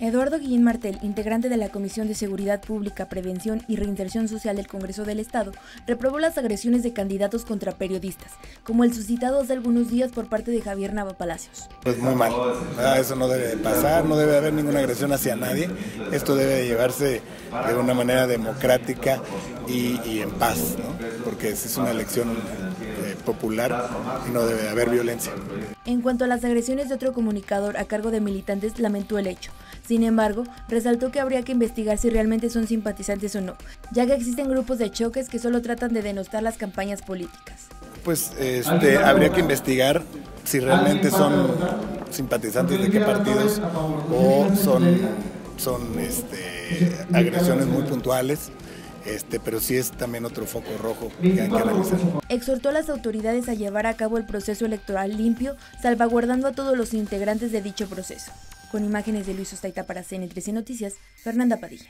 Eduardo Guillén Martel, integrante de la Comisión de Seguridad Pública, Prevención y Reinserción Social del Congreso del Estado, reprobó las agresiones de candidatos contra periodistas, como el suscitado hace algunos días por parte de Javier Nava Palacios. Pues muy mal, ah, eso no debe de pasar, no debe haber ninguna agresión hacia nadie, esto debe de llevarse de una manera democrática y, en paz, porque es una elección eh, popular y no debe haber violencia. En cuanto a las agresiones de otro comunicador a cargo de militantes, lamentó el hecho. Sin embargo, resaltó que habría que investigar si realmente son simpatizantes o no, ya que existen grupos de choques que solo tratan de denostar las campañas políticas. Pues este, habría que investigar si realmente son simpatizantes de qué partidos o son, son este, agresiones muy puntuales. Este, pero sí es también otro foco rojo que hay que analizar. Exhortó a las autoridades a llevar a cabo el proceso electoral limpio, salvaguardando a todos los integrantes de dicho proceso. Con imágenes de Luis Ostaita para CN13 Noticias, Fernanda Padilla.